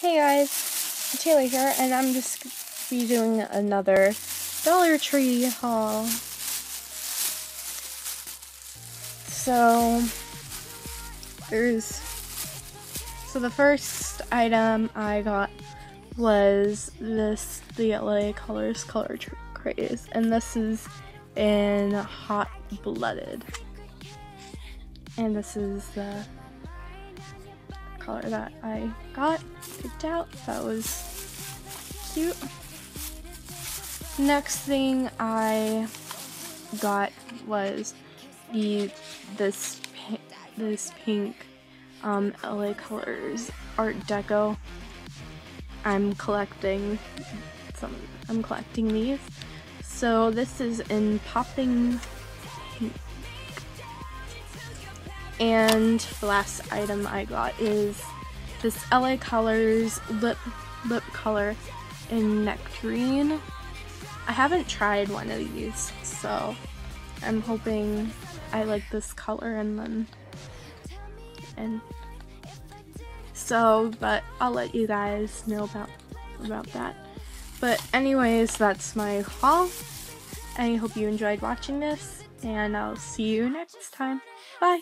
Hey guys, Taylor here, and I'm just be doing another Dollar Tree haul. So, there's, so the first item I got was this, the LA Colors Color Craze, and this is in Hot Blooded. And this is the color that I got picked out. That was cute. Next thing I got was the this this pink um, LA Colors Art Deco. I'm collecting some. I'm collecting these. So this is in popping And the last item I got is this LA Colors lip lip color in nectarine. I haven't tried one of these, so I'm hoping I like this color and then and so but I'll let you guys know about about that. But anyways, that's my haul. I hope you enjoyed watching this and I'll see you next time. Bye!